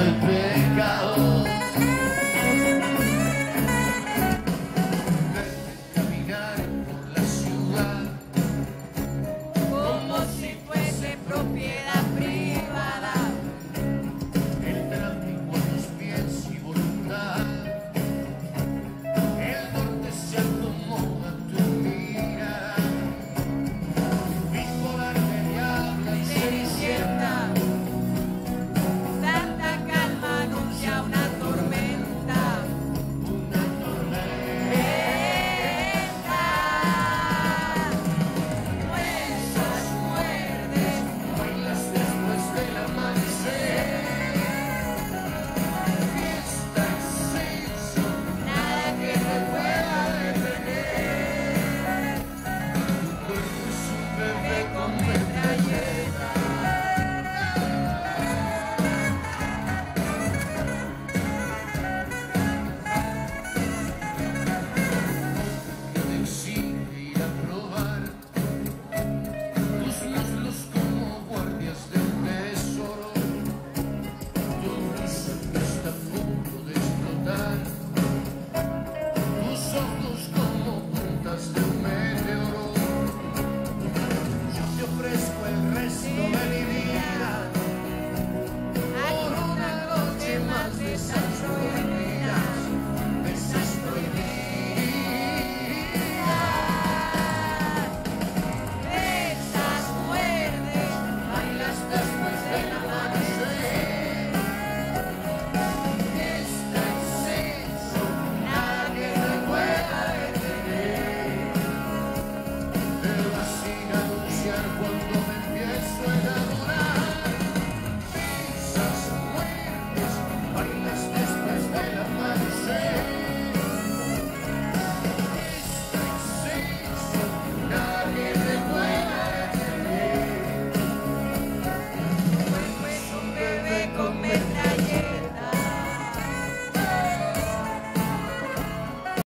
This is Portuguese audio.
entrega hoje.